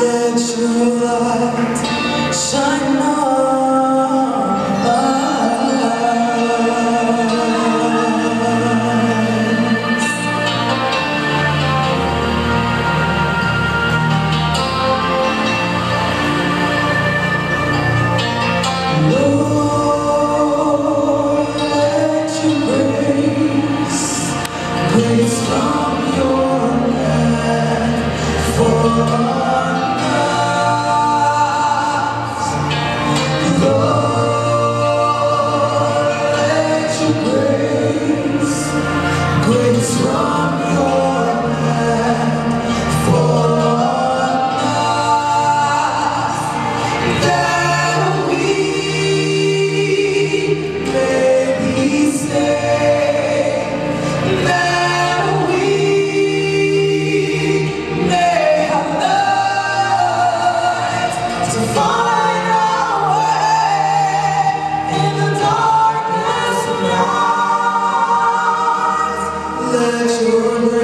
Let your glória.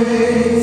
Grace